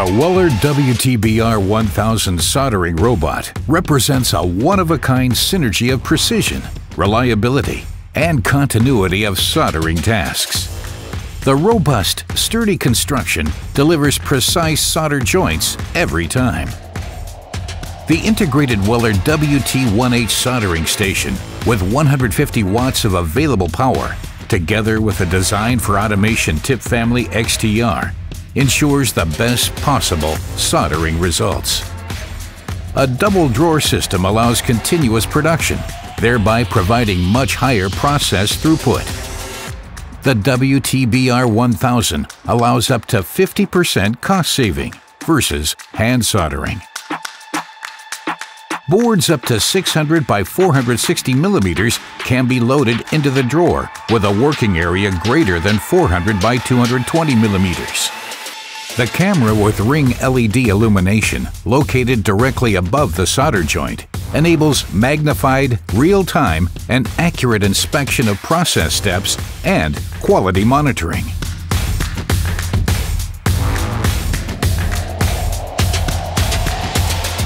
The Weller WTBR 1000 soldering robot represents a one-of-a-kind synergy of precision, reliability, and continuity of soldering tasks. The robust, sturdy construction delivers precise solder joints every time. The integrated Weller WT1H soldering station with 150 watts of available power, together with a design for automation tip family XTR, ensures the best possible soldering results. A double drawer system allows continuous production, thereby providing much higher process throughput. The WTBR 1000 allows up to 50% cost saving versus hand soldering. Boards up to 600 by 460 millimeters can be loaded into the drawer with a working area greater than 400 by 220 millimeters. The camera with ring LED illumination, located directly above the solder joint, enables magnified, real-time, and accurate inspection of process steps and quality monitoring.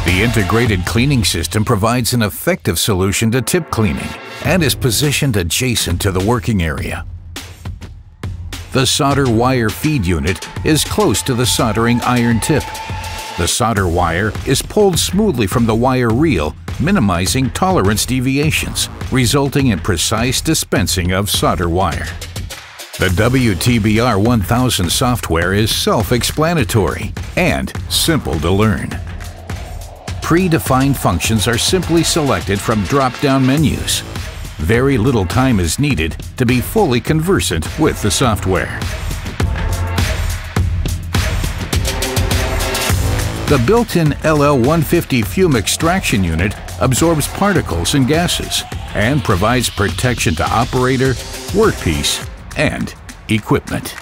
The integrated cleaning system provides an effective solution to tip cleaning and is positioned adjacent to the working area. The solder wire feed unit is close to the soldering iron tip. The solder wire is pulled smoothly from the wire reel, minimizing tolerance deviations, resulting in precise dispensing of solder wire. The WTBR 1000 software is self-explanatory and simple to learn. Predefined functions are simply selected from drop-down menus. Very little time is needed to be fully conversant with the software. The built-in LL150 fume extraction unit absorbs particles and gases and provides protection to operator, workpiece, and equipment.